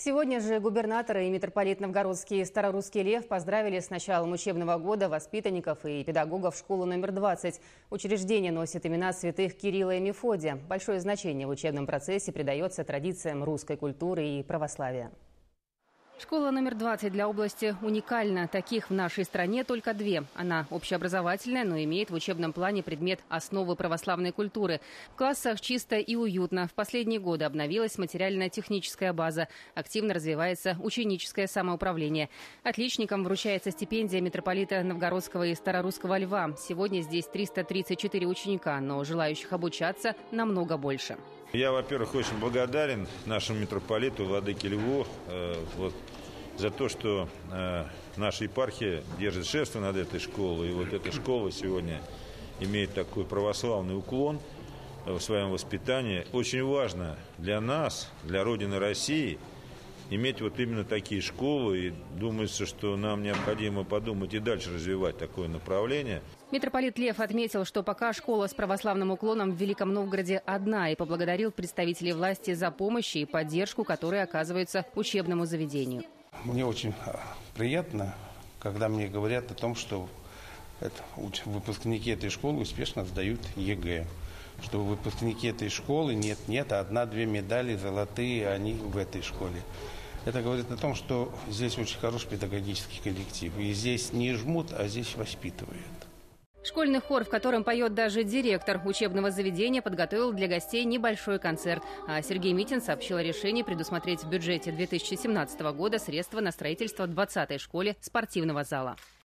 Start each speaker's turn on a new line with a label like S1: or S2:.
S1: Сегодня же губернаторы и митрополит Новгородский Старорусский Лев поздравили с началом учебного года воспитанников и педагогов школы номер 20. Учреждение носит имена святых Кирилла и Мефодия. Большое значение в учебном процессе придается традициям русской культуры и православия. Школа номер 20 для области уникальна. Таких в нашей стране только две. Она общеобразовательная, но имеет в учебном плане предмет «Основы православной культуры». В классах чисто и уютно. В последние годы обновилась материально-техническая база. Активно развивается ученическое самоуправление. Отличникам вручается стипендия митрополита Новгородского и Старорусского Льва. Сегодня здесь 334 ученика, но желающих обучаться намного больше.
S2: Я, во-первых, очень благодарен нашему митрополиту Владыке Льву э, вот, за то, что э, наша епархия держит шефство над этой школой. И вот эта школа сегодня имеет такой православный уклон в своем воспитании. Очень важно для нас, для Родины России – иметь вот именно такие школы. И думается, что нам необходимо подумать и дальше развивать такое направление.
S1: Митрополит Лев отметил, что пока школа с православным уклоном в Великом Новгороде одна и поблагодарил представителей власти за помощь и поддержку, которые оказываются учебному заведению.
S3: Мне очень приятно, когда мне говорят о том, что это, выпускники этой школы успешно сдают ЕГЭ что выпускники этой школы нет-нет, а одна-две медали золотые, они в этой школе. Это говорит о том, что здесь очень хороший педагогический коллектив. И здесь не жмут, а здесь воспитывают.
S1: Школьный хор, в котором поет даже директор учебного заведения, подготовил для гостей небольшой концерт. А Сергей Митин сообщил о решении предусмотреть в бюджете 2017 года средства на строительство 20-й школе спортивного зала.